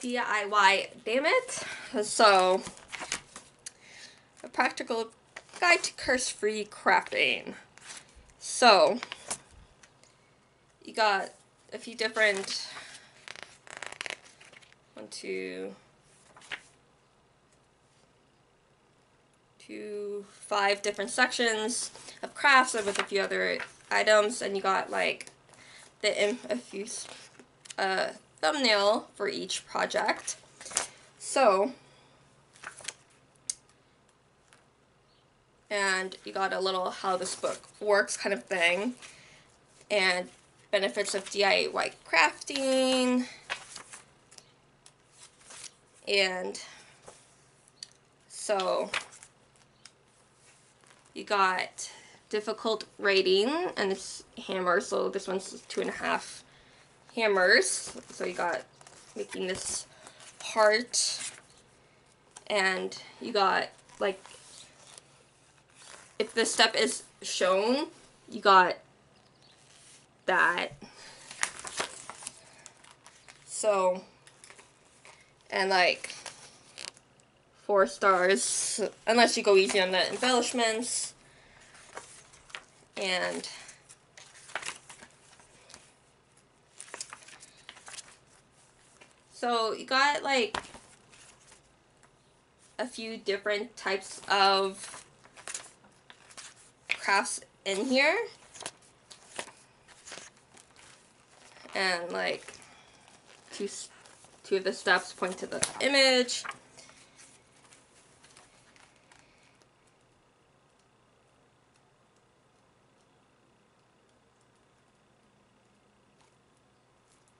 DIY Dammit. So, a practical guide to curse-free crafting. So, you got a few different, one, two, two, five different sections of crafts with a few other items, and you got like the a few uh, thumbnail for each project. So, and you got a little how this book works kind of thing, and benefits of DIY crafting, and so you got difficult rating and this hammer, so this one's two and a half hammers. So you got making this heart and you got like if this step is shown, you got that. So, and like four stars, unless you go easy on the embellishments. And so you got like a few different types of crafts in here. And like two, two of the steps point to the image.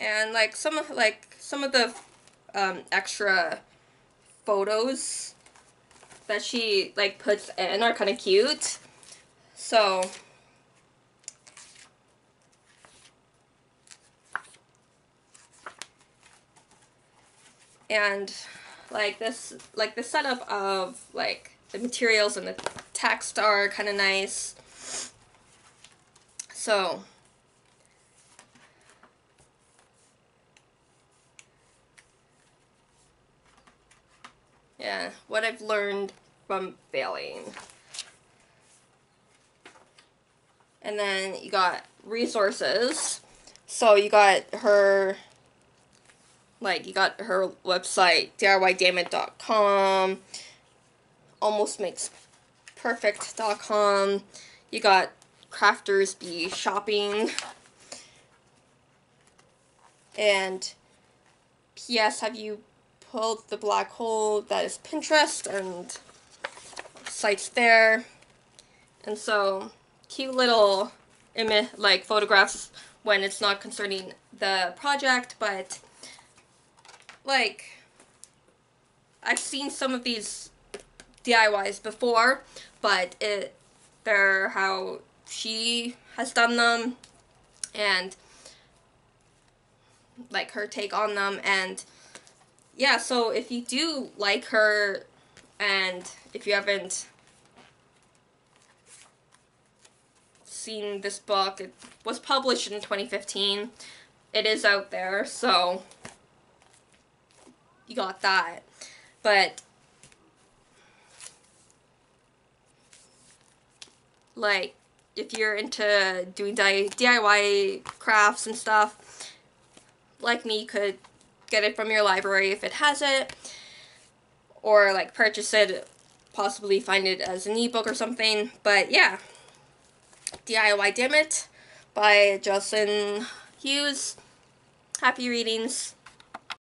And like some of like some of the um, extra photos that she like puts in are kind of cute. So and like this like the setup of like the materials and the text are kind of nice. So Yeah, what I've learned from failing. And then you got resources. So you got her, like, you got her website, DIYDammit.com, almost makes perfect.com. You got Crafters Bee Shopping. And P.S. Have you pulled the black hole that is Pinterest and sites there. And so cute little image like photographs when it's not concerning the project, but like I've seen some of these DIYs before, but it they're how she has done them and like her take on them and yeah, so if you do like her and if you haven't seen this book, it was published in 2015. It is out there, so you got that. But like if you're into doing DIY crafts and stuff, like me, could get it from your library if it has it, or like purchase it, possibly find it as an ebook or something. But yeah, DIY Dammit by Jocelyn Hughes. Happy readings.